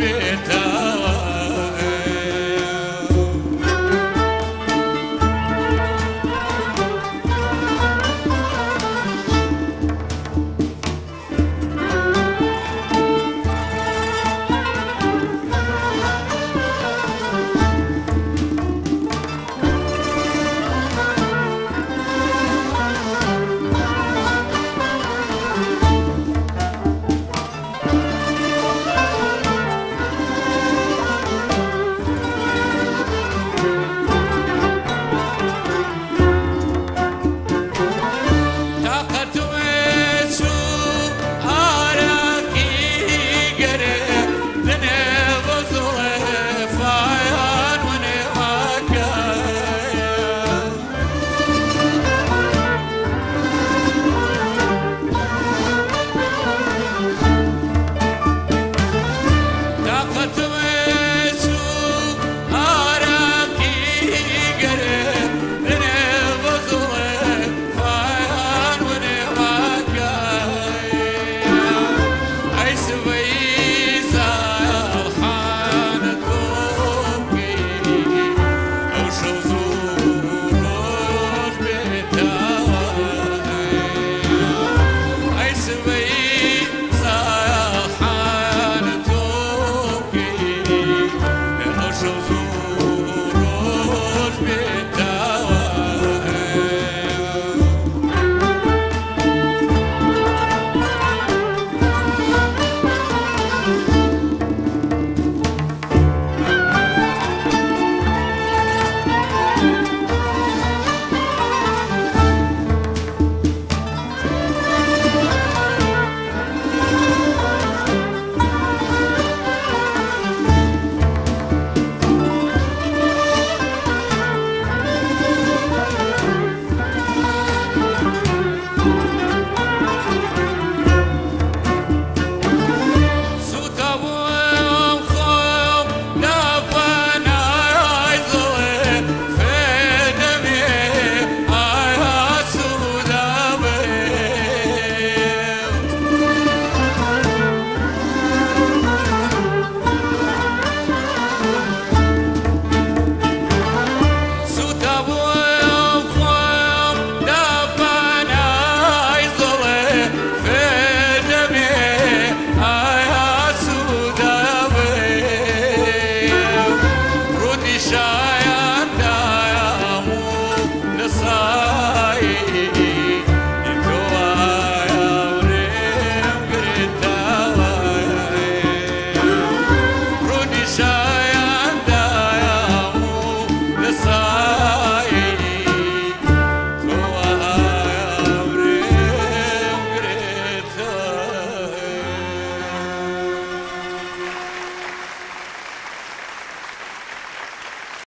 bit away.